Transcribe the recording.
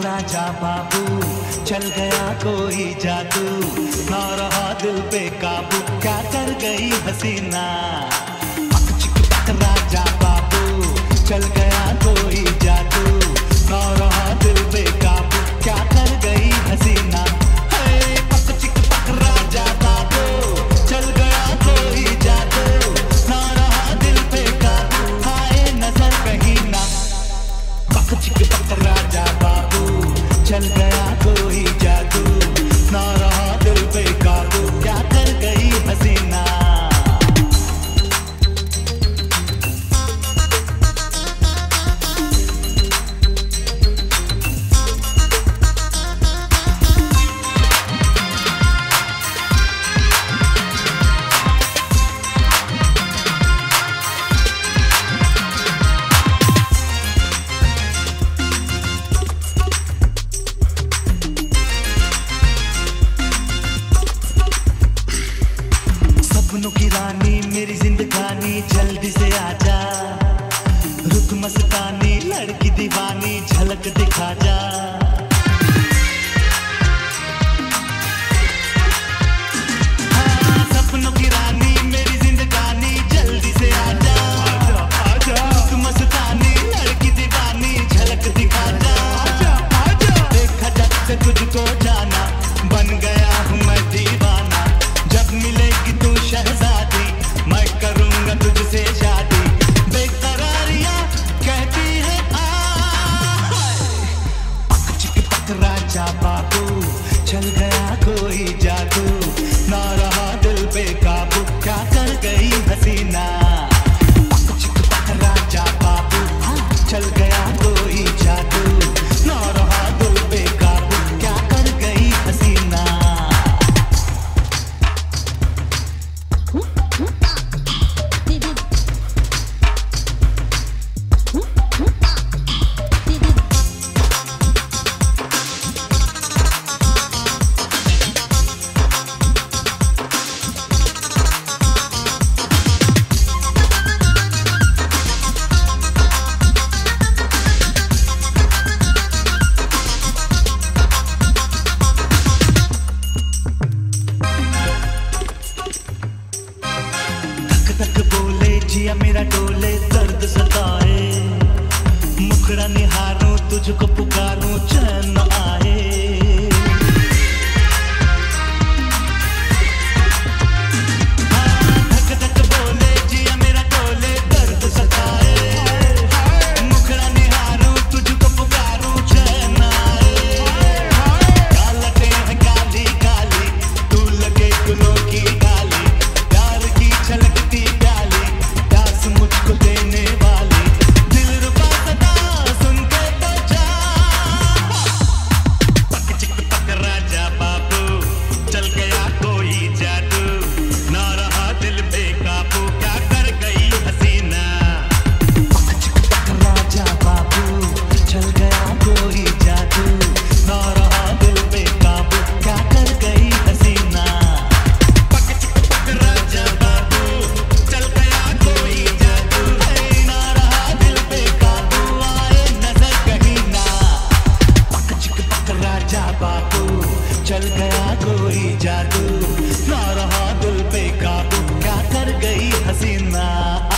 राजा बाबू, चल गया कोई जादू। ना रहा दिल पे काबू, क्या कर गई हसीना? सपनों की रानी, मेरी जिंदगानी, जल्दी से आजा। रुक मस्तानी, लड़की दीवानी, झलक दिखा जा। चापा को चल गया कोई जादू। जिया मेरा डोले दर्द सताए। मुखड़ा निहारो तुझको पुकारो стена